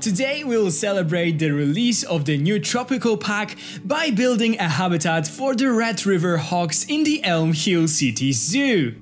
Today we'll celebrate the release of the new tropical pack by building a habitat for the Red River Hogs in the Elm Hill City Zoo.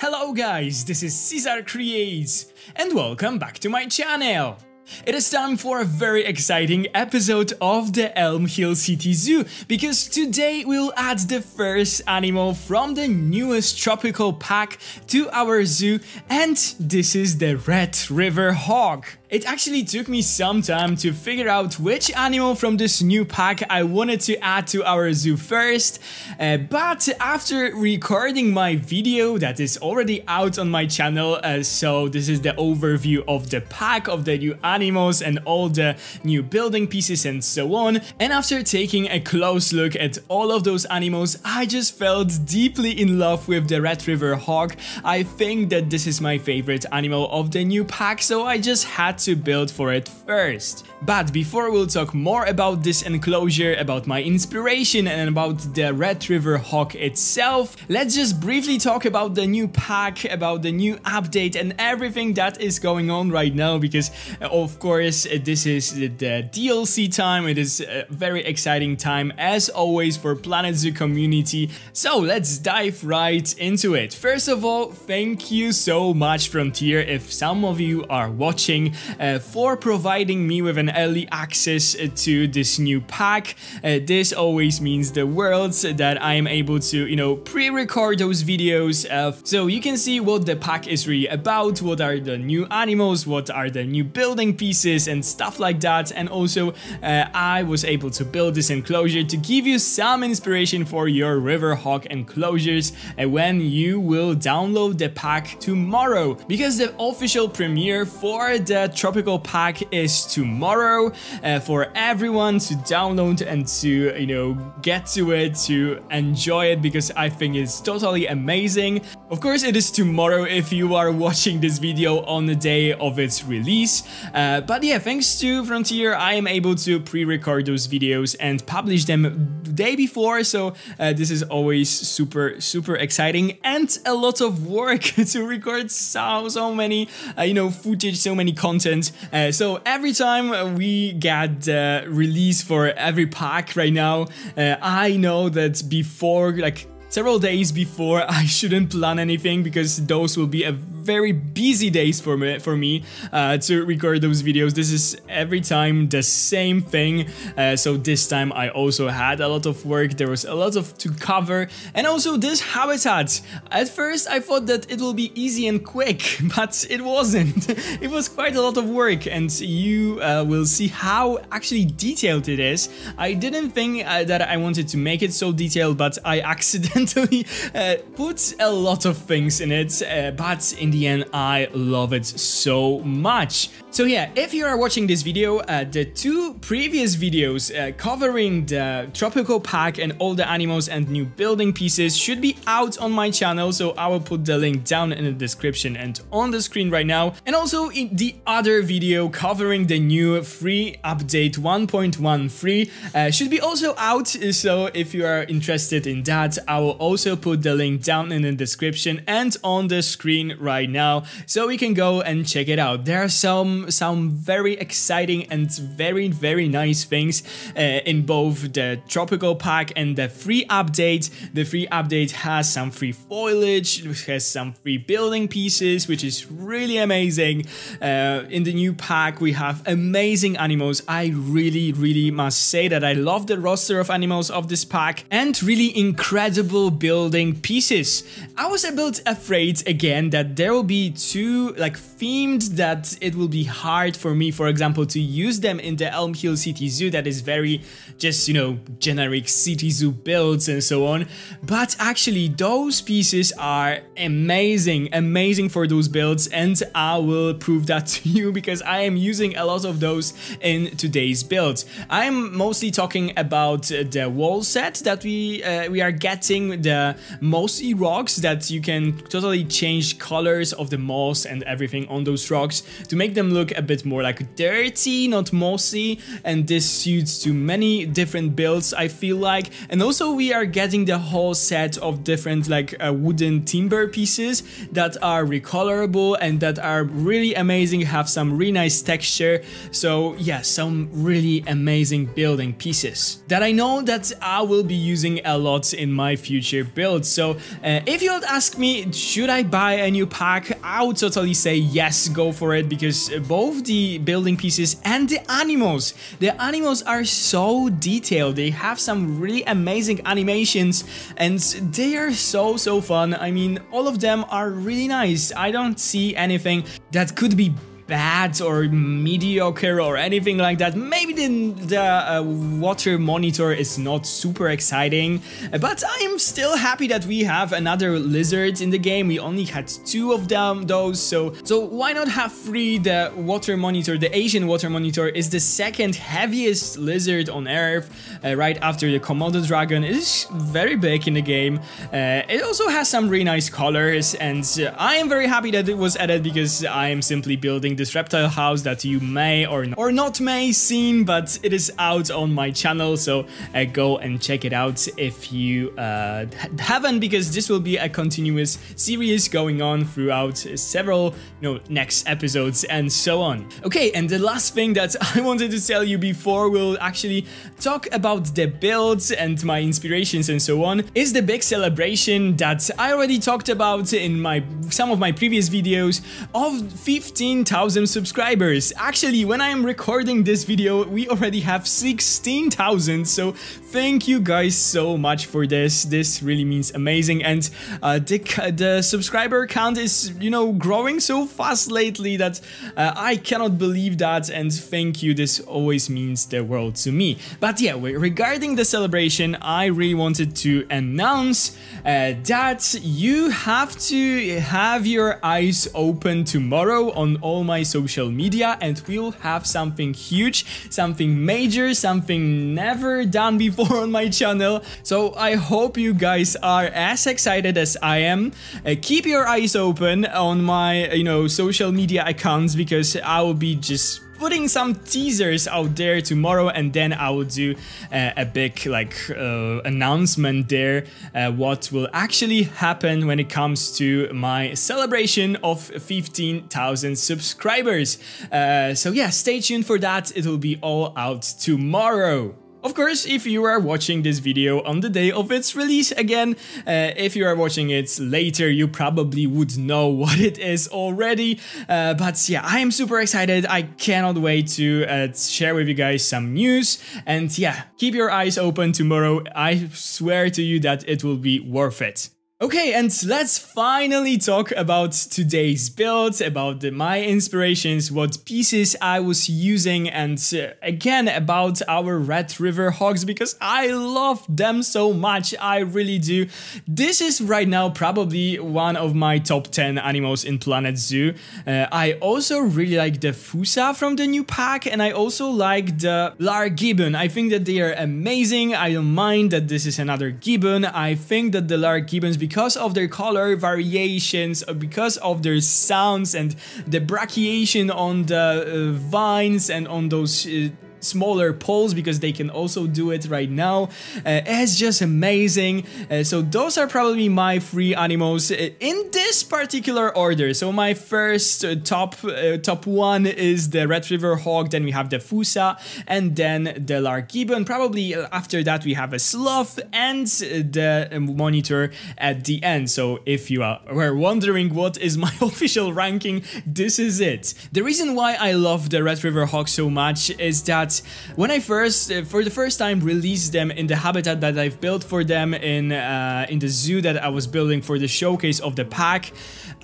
Hello guys, this is Cesar Creates and welcome back to my channel. It is time for a very exciting episode of the Elm Hill City Zoo because today we'll add the first animal from the newest tropical pack to our zoo and this is the Red River Hog. It actually took me some time to figure out which animal from this new pack I wanted to add to our zoo first, uh, but after recording my video that is already out on my channel, uh, so this is the overview of the pack of the new animals and all the new building pieces and so on, and after taking a close look at all of those animals, I just felt deeply in love with the Red River Hog. I think that this is my favorite animal of the new pack, so I just had to build for it first. But before we'll talk more about this enclosure, about my inspiration and about the Red River Hog itself, let's just briefly talk about the new pack, about the new update and everything that is going on right now because uh, of course this is the DLC time, it is a very exciting time as always for Planet Zoo community. So let's dive right into it. First of all, thank you so much Frontier if some of you are watching uh, for providing me with an early access to this new pack. Uh, this always means the world that I am able to, you know, pre-record those videos so you can see what the pack is really about, what are the new animals, what are the new building pieces and stuff like that. And also uh, I was able to build this enclosure to give you some inspiration for your river hog enclosures uh, when you will download the pack tomorrow because the official premiere for the tropical pack is tomorrow uh, for everyone to download and to you know get to it to enjoy it because I think it's totally amazing. Of course it is tomorrow if you are watching this video on the day of its release uh, but yeah thanks to Frontier I am able to pre-record those videos and publish them the day before so uh, this is always super super exciting and a lot of work to record so so many uh, you know footage so many content uh, so every time we get the release for every pack right now, uh, I know that before like several days before I shouldn't plan anything because those will be a very busy days for me, for me uh, to record those videos. This is every time the same thing. Uh, so this time I also had a lot of work. There was a lot of to cover and also this habitat. At first I thought that it will be easy and quick, but it wasn't. it was quite a lot of work and you uh, will see how actually detailed it is. I didn't think uh, that I wanted to make it so detailed, but I accidentally uh, puts a lot of things in it, uh, but in the end, I love it so much. So yeah, if you are watching this video, uh, the two previous videos uh, covering the tropical pack and all the animals and new building pieces should be out on my channel, so I will put the link down in the description and on the screen right now. And also in the other video covering the new free update 1.13 uh, should be also out, so if you are interested in that, I will also put the link down in the description and on the screen right now, so we can go and check it out. There are some some very exciting and very, very nice things uh, in both the tropical pack and the free update. The free update has some free foliage, has some free building pieces, which is really amazing. Uh, in the new pack, we have amazing animals. I really, really must say that I love the roster of animals of this pack and really incredible building pieces. I was a bit afraid again that there will be too like themed that it will be hard for me, for example, to use them in the Elm Hill City Zoo that is very just, you know, generic city zoo builds and so on. But actually, those pieces are amazing, amazing for those builds, and I will prove that to you because I am using a lot of those in today's build. I'm mostly talking about the wall set that we uh, we are getting, the mossy rocks that you can totally change colors of the moss and everything on those rocks to make them look a bit more like dirty, not mossy, and this suits to many different builds, I feel like. And also we are getting the whole set of different like uh, wooden timber pieces that are recolorable and that are really amazing, have some really nice texture. So yeah, some really amazing building pieces that I know that I will be using a lot in my future builds. So uh, if you would ask me, should I buy a new pack? I would totally say yes, go for it because both the building pieces and the animals, the animals are so detailed. They have some really amazing animations and they are so, so fun. I mean, all of them are really nice. I don't see anything that could be bad or mediocre or anything like that. Maybe the, the uh, water monitor is not super exciting, but I'm still happy that we have another lizard in the game. We only had two of them those, so so why not have three? The water monitor, the Asian water monitor, is the second heaviest lizard on Earth, uh, right after the Komodo dragon. It is very big in the game. Uh, it also has some really nice colors, and uh, I am very happy that it was added because I am simply building this reptile house that you may or, or not may seen, but it is out on my channel, so uh, go and check it out if you uh, haven't, because this will be a continuous series going on throughout several, you know, next episodes and so on. Okay, and the last thing that I wanted to tell you before we'll actually talk about the builds and my inspirations and so on is the big celebration that I already talked about in my some of my previous videos of 15,000 1,000 subscribers. Actually, when I am recording this video, we already have 16,000, so thank you guys so much for this. This really means amazing, and uh, the, the subscriber count is, you know, growing so fast lately that uh, I cannot believe that, and thank you, this always means the world to me. But yeah, regarding the celebration, I really wanted to announce uh, that you have to have your eyes open tomorrow on all my my social media and we'll have something huge, something major, something never done before on my channel. So I hope you guys are as excited as I am. Uh, keep your eyes open on my, you know, social media accounts because I will be just putting some teasers out there tomorrow and then I will do uh, a big like uh, announcement there uh, what will actually happen when it comes to my celebration of 15,000 subscribers. Uh, so yeah, stay tuned for that. It will be all out tomorrow. Of course, if you are watching this video on the day of its release again, uh, if you are watching it later, you probably would know what it is already. Uh, but yeah, I am super excited. I cannot wait to uh, share with you guys some news. And yeah, keep your eyes open tomorrow. I swear to you that it will be worth it. Okay, and let's finally talk about today's build, about the, my inspirations, what pieces I was using, and uh, again about our Red River Hogs because I love them so much, I really do. This is right now probably one of my top 10 animals in Planet Zoo. Uh, I also really like the Fossa from the new pack, and I also like the Lar Gibbon. I think that they are amazing, I don't mind that this is another Gibbon. I think that the Lar Gibbons because of their color variations, uh, because of their sounds and the brachiation on the uh, vines and on those uh, smaller poles because they can also do it right now. Uh, it's just amazing. Uh, so those are probably my three animals uh, in this particular order. So my first uh, top uh, top one is the Red River Hog, then we have the Fossa, and then the Lar Gibbon. Probably uh, after that we have a Sloth and the Monitor at the end. So if you are, were wondering what is my official ranking, this is it. The reason why I love the Red River Hog so much is that when I first, uh, for the first time, released them in the habitat that I've built for them in uh, in the zoo that I was building for the showcase of the pack,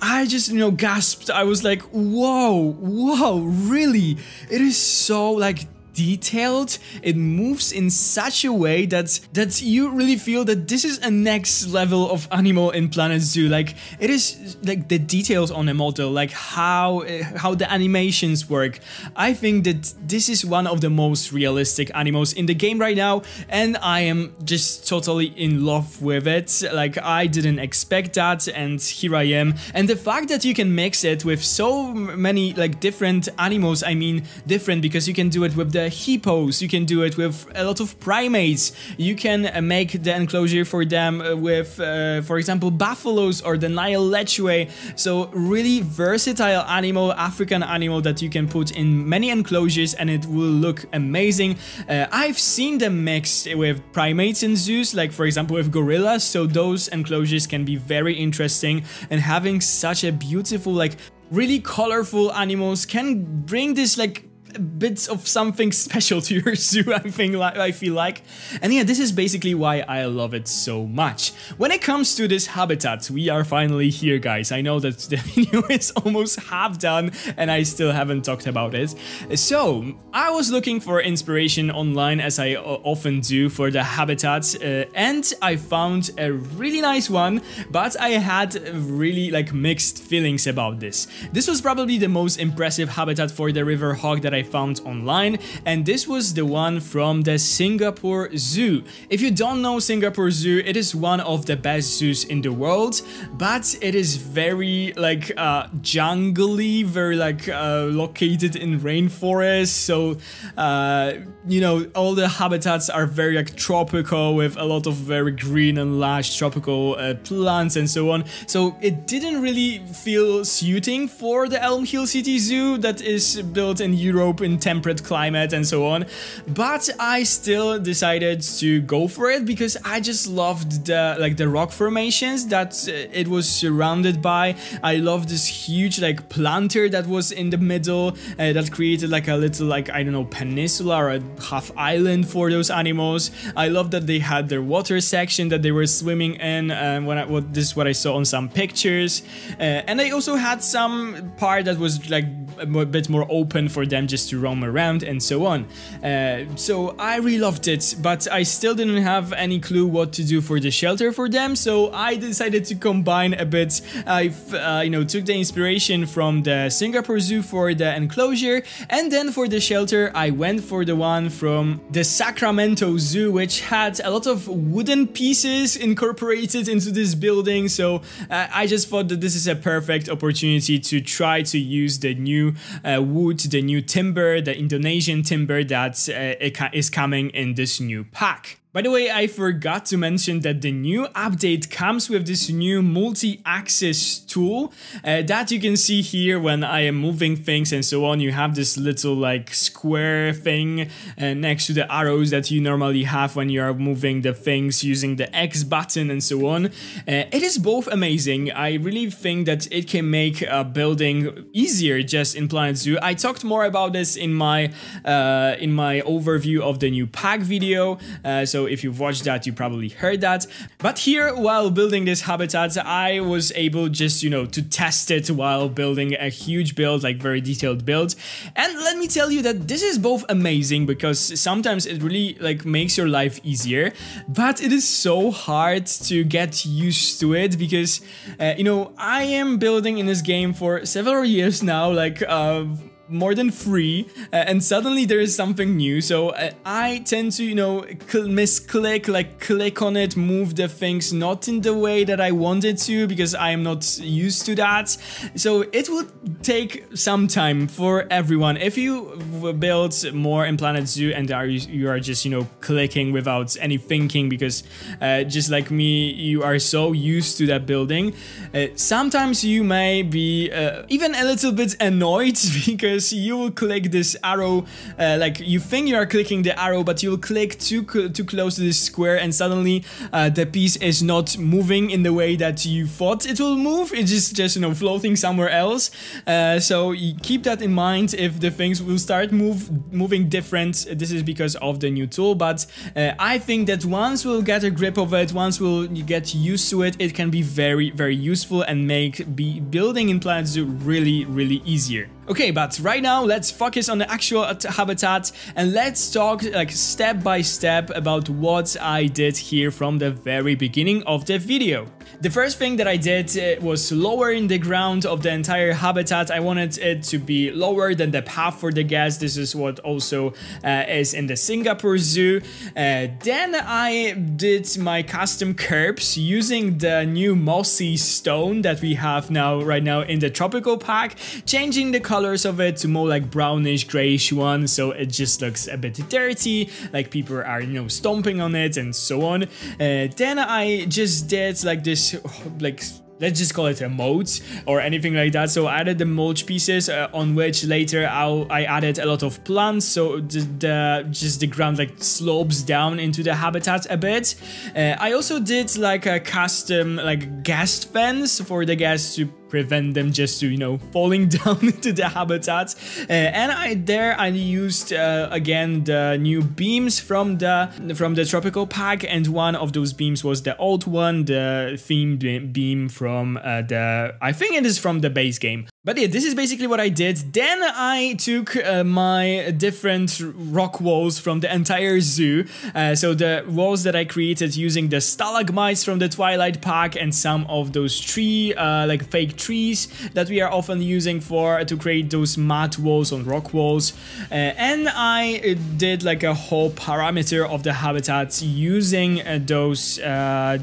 I just, you know, gasped. I was like, whoa, whoa, really? It is so, like, detailed. It moves in such a way that that you really feel that this is a next level of animal in Planet Zoo. Like it is like the details on a model, like how uh, how the animations work. I think that this is one of the most realistic animals in the game right now, and I am just totally in love with it. Like I didn't expect that, and here I am. And the fact that you can mix it with so many like different animals, I mean different because you can do it with the hippos, you can do it with a lot of primates, you can uh, make the enclosure for them uh, with, uh, for example, buffaloes or the Nile lechwe. So really versatile animal, African animal that you can put in many enclosures and it will look amazing. Uh, I've seen them mixed with primates in zoos, like for example with gorillas, so those enclosures can be very interesting and having such a beautiful like really colorful animals can bring this like bits of something special to your zoo, I think, like, I feel like. And yeah, this is basically why I love it so much. When it comes to this habitat, we are finally here, guys. I know that the video is almost half done and I still haven't talked about it. So, I was looking for inspiration online, as I often do, for the habitats, uh, and I found a really nice one, but I had really, like, mixed feelings about this. This was probably the most impressive habitat for the river hog that I found online and this was the one from the Singapore Zoo. If you don't know Singapore Zoo, it is one of the best zoos in the world, but it is very like uh, jungly, very like uh, located in rainforest. So, uh, you know, all the habitats are very like tropical with a lot of very green and lush tropical uh, plants and so on. So it didn't really feel suiting for the Elm Hill City Zoo that is built in Europe In temperate climate and so on. But I still decided to go for it because I just loved the like the rock formations that uh, it was surrounded by. I love this huge like planter that was in the middle uh, that created like a little like I don't know peninsula or a half island for those animals. I love that they had their water section that they were swimming in. Uh, when I, what this is what I saw on some pictures, uh, and I also had some part that was like a bit more open for them just to roam around and so on. Uh, so I really loved it, but I still didn't have any clue what to do for the shelter for them, so I decided to combine a bit. I, uh, you know, took the inspiration from the Singapore Zoo for the enclosure, and then for the shelter, I went for the one from the Sacramento Zoo, which had a lot of wooden pieces incorporated into this building, so uh, I just thought that this is a perfect opportunity to try to use the new uh, wood, the new timber, the Indonesian timber that uh, is coming in this new pack. By the way, I forgot to mention that the new update comes with this new multi-axis tool uh, that you can see here when I am moving things and so on. You have this little like square thing uh, next to the arrows that you normally have when you are moving the things using the X button and so on. Uh, it is both amazing. I really think that it can make a building easier just in Planet Zoo. I talked more about this in my uh, in my overview of the new pack video. Uh, so if you've watched that, you probably heard that. But here, while building this habitat, I was able just, you know, to test it while building a huge build, like very detailed build. And let me tell you that this is both amazing because sometimes it really like makes your life easier, but it is so hard to get used to it because, uh, you know, I am building in this game for several years now, like, uh, more than free uh, and suddenly there is something new. So uh, I tend to you know misclick like click on it move the things not in the way that I wanted to because I am not used to that. So it will take some time for everyone. If you build more in Planet Zoo and are you are just you know clicking without any thinking because uh, just like me you are so used to that building uh, sometimes you may be uh, even a little bit annoyed because because you will click this arrow, uh, like you think you are clicking the arrow, but you'll click too, too close to this square and suddenly uh, the piece is not moving in the way that you thought it will move. It's just, just you know, floating somewhere else. Uh, so keep that in mind if the things will start move moving different. This is because of the new tool, but uh, I think that once we'll get a grip of it, once we'll get used to it, it can be very, very useful and make be building in Planet Zoo really, really easier. Okay, but right now let's focus on the actual habitat and let's talk like step by step about what I did here from the very beginning of the video. The first thing that I did uh, was lowering the ground of the entire habitat. I wanted it to be lower than the path for the guests. This is what also uh, is in the Singapore Zoo. Uh, then I did my custom curbs using the new mossy stone that we have now right now in the tropical pack, changing the colors of it to more like brownish grayish one so it just looks a bit dirty like people are you know stomping on it and so on. Uh, then I just did like this like let's just call it a moat or anything like that. So I added the mulch pieces uh, on which later I'll, I added a lot of plants. So the, the, just the ground like slopes down into the habitat a bit. Uh, I also did like a custom like guest fence for the guests to prevent them just to you know falling down into the habitat uh, and I there I used uh, again the new beams from the from the tropical pack. And one of those beams was the old one the theme beam from uh, the I think it is from the base game but yeah, this is basically what I did. Then I took uh, my different rock walls from the entire zoo. Uh, so the walls that I created using the stalagmites from the Twilight Pack and some of those tree, uh, like fake trees that we are often using for to create those matte walls on rock walls. Uh, and I uh, did like a whole parameter of the habitats using uh, those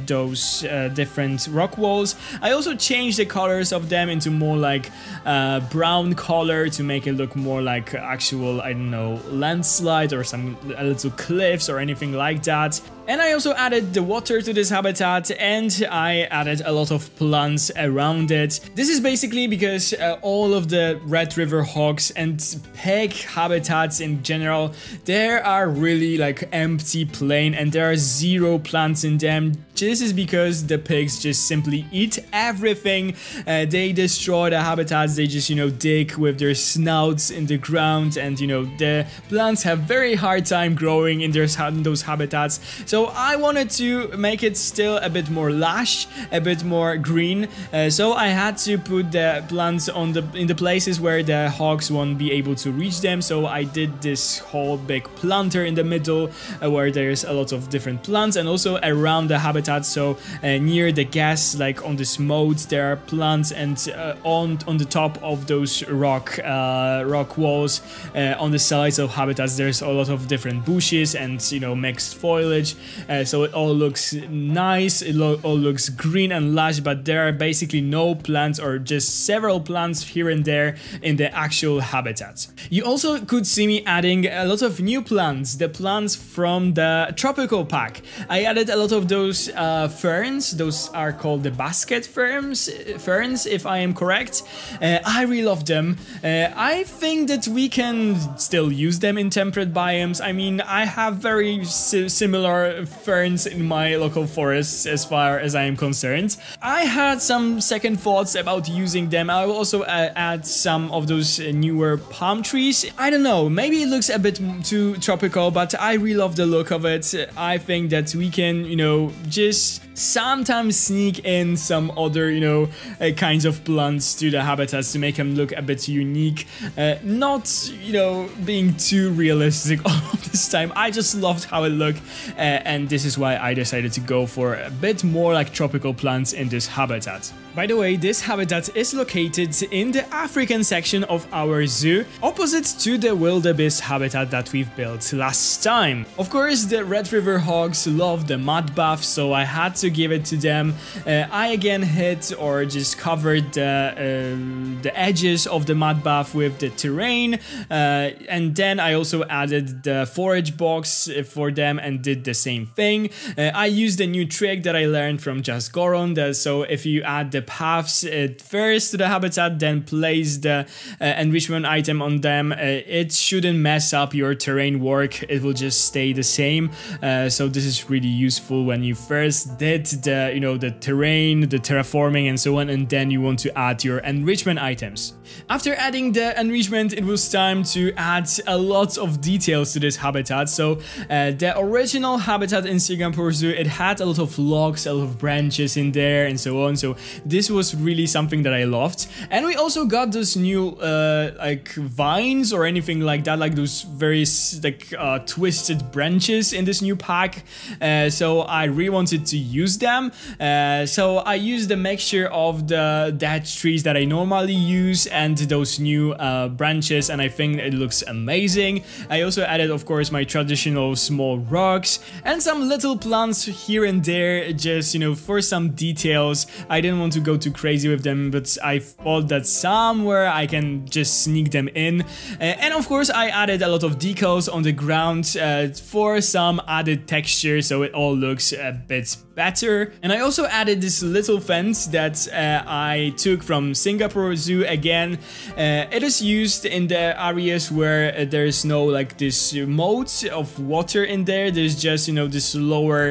those different rock walls. I also changed the colors of them into more like uh, brown color to make it look more like actual, I don't know, landslide or some little cliffs or anything like that. And I also added the water to this habitat and I added a lot of plants around it. This is basically because uh, all of the Red River hogs and pig habitats in general, there are really like empty plain and there are zero plants in them. This is because the pigs just simply eat everything. Uh, they destroy the habitats, they just, you know, dig with their snouts in the ground and, you know, the plants have very hard time growing in, their, in those habitats. So so I wanted to make it still a bit more lush, a bit more green. Uh, so I had to put the plants on the in the places where the hogs won't be able to reach them. So I did this whole big planter in the middle uh, where there's a lot of different plants and also around the habitat. So uh, near the gas, like on this moat, there are plants and uh, on on the top of those rock uh, rock walls uh, on the sides of habitats, there's a lot of different bushes and you know mixed foliage uh, so it all looks nice, it lo all looks green and lush, but there are basically no plants or just several plants here and there in the actual habitat. You also could see me adding a lot of new plants, the plants from the tropical pack. I added a lot of those uh, ferns, those are called the basket ferns, ferns if I am correct. Uh, I really love them. Uh, I think that we can still use them in temperate biomes. I mean, I have very si similar ferns in my local forests as far as I am concerned. I had some second thoughts about using them. I will also uh, add some of those uh, newer palm trees. I don't know, maybe it looks a bit too tropical, but I really love the look of it. I think that we can, you know, just sometimes sneak in some other, you know, uh, kinds of plants to the habitats to make them look a bit unique. Uh, not, you know, being too realistic all of this time. I just loved how it looked uh, and this is why I decided to go for a bit more like tropical plants in this habitat. By the way, this habitat is located in the African section of our zoo, opposite to the wildebeest habitat that we've built last time. Of course, the Red River hogs love the mud bath, so I had to give it to them. Uh, I again hit or just covered the, uh, the edges of the mud bath with the terrain, uh, and then I also added the forage box for them and did the same thing. Uh, I used a new trick that I learned from Just Goron, that so if you add the paths first to the habitat, then place the uh, enrichment item on them. Uh, it shouldn't mess up your terrain work, it will just stay the same. Uh, so this is really useful when you first did the, you know, the terrain, the terraforming and so on, and then you want to add your enrichment items. After adding the enrichment, it was time to add a lot of details to this habitat. So uh, the original habitat in Singapore Zoo, it had a lot of logs, a lot of branches in there and so on. So this was really something that I loved. And we also got those new uh, like vines or anything like that, like those very like uh, twisted branches in this new pack. Uh, so I really wanted to use them. Uh, so I used a mixture of the dead trees that I normally use and those new uh, branches and I think it looks amazing. I also added of course my traditional small rocks and some little plants here and there just you know for some details. I didn't want to go too crazy with them but I thought that somewhere I can just sneak them in uh, and of course I added a lot of decals on the ground uh, for some added texture so it all looks a bit better. And I also added this little fence that uh, I took from Singapore Zoo again. Uh, it is used in the areas where uh, there's no like this moat of water in there. There's just, you know, this lower,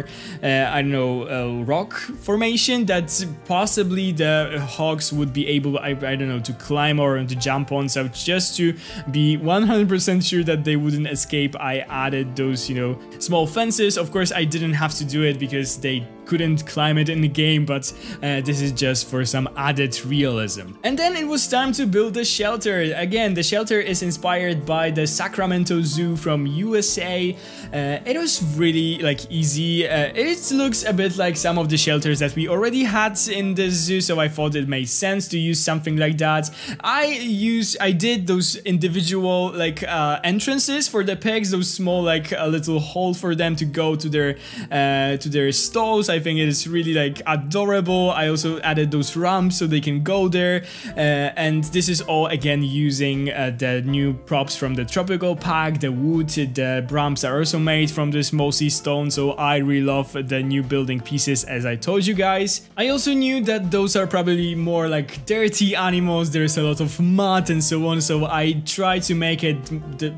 uh, I don't know, rock formation that possibly the hogs would be able, I, I don't know, to climb or to jump on. So just to be 100% sure that they wouldn't escape, I added those, you know, small fences. Of course, I didn't have to do it because they couldn't climb it in the game, but uh, this is just for some added realism. And then it was time to build the shelter. Again, the shelter is inspired by the Sacramento Zoo from USA. Uh, it was really like easy. Uh, it looks a bit like some of the shelters that we already had in the zoo, so I thought it made sense to use something like that. I use, I did those individual like uh, entrances for the pigs, those small like a little hole for them to go to their uh, to their stalls. I I think it is really like adorable. I also added those ramps so they can go there. Uh, and this is all again using uh, the new props from the tropical pack. The wood, the ramps are also made from this mossy stone. So I really love the new building pieces as I told you guys. I also knew that those are probably more like dirty animals. There's a lot of mud and so on. So I tried to make it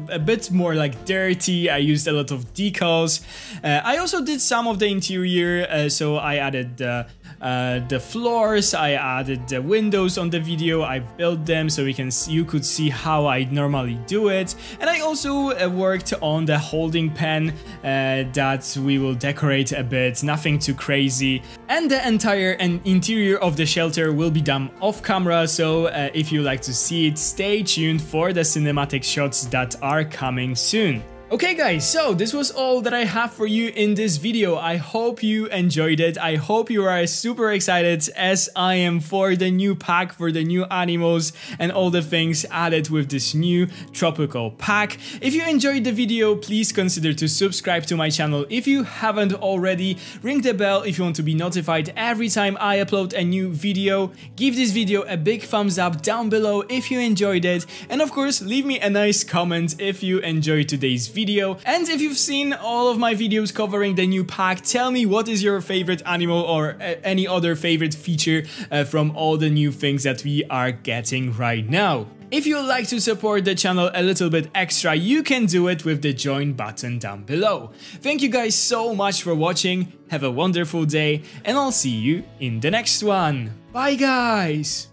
a bit more like dirty. I used a lot of decals. Uh, I also did some of the interior uh, so I added uh, uh, the floors, I added the windows on the video, I built them so we can you could see how I normally do it. And I also uh, worked on the holding pen uh, that we will decorate a bit, nothing too crazy. And the entire and interior of the shelter will be done off camera, so uh, if you like to see it, stay tuned for the cinematic shots that are coming soon. Okay guys, so this was all that I have for you in this video. I hope you enjoyed it. I hope you are super excited as I am for the new pack, for the new animals and all the things added with this new tropical pack. If you enjoyed the video, please consider to subscribe to my channel if you haven't already. Ring the bell if you want to be notified every time I upload a new video. Give this video a big thumbs up down below if you enjoyed it. And of course, leave me a nice comment if you enjoyed today's video video. And if you've seen all of my videos covering the new pack, tell me what is your favorite animal or uh, any other favorite feature uh, from all the new things that we are getting right now. If you'd like to support the channel a little bit extra, you can do it with the join button down below. Thank you guys so much for watching, have a wonderful day, and I'll see you in the next one. Bye guys!